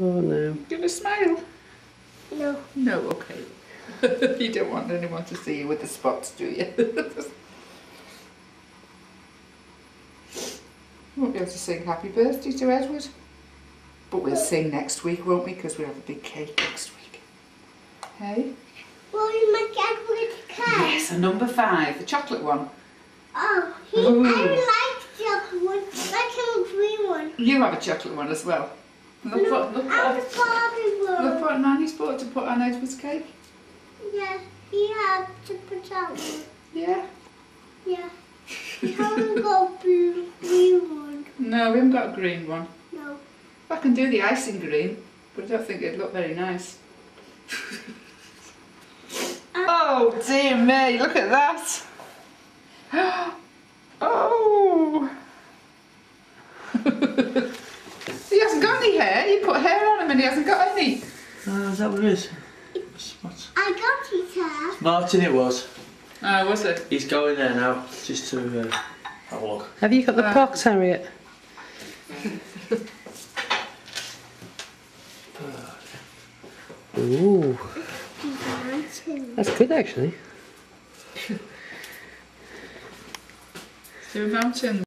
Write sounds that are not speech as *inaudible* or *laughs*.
Oh no. Give a smile. No. No, okay. *laughs* you don't want anyone to see you with the spots, do you? *laughs* you won't be able to sing happy birthday to Edward. But we'll sing next week, won't we? Because we have a big cake next week. Hey? Will you make Edward a cake? Yes, a number five, the chocolate one. Oh, he, I like chocolate one. I Like a green one. You have a chocolate one as well. Look no, what, look what, one. look what Nanny's bought to put on Edward's cake. Yeah, he had to put that one. Yeah. Yeah. He haven't got a blue, green one. No, we haven't got a green one. No. I can do the icing green, but I don't think it'd look very nice. Uh, oh dear me, look at that. Oh. He any hair. You put hair on him and he hasn't got any. Oh, is that what it is? What? I got his hair. Martin it was. Oh, was it? He's going there now, just to uh, have a look. Have you got the Uh, pox, Harriet? Ooh, He's dancing. that's good actually. Do a mountain.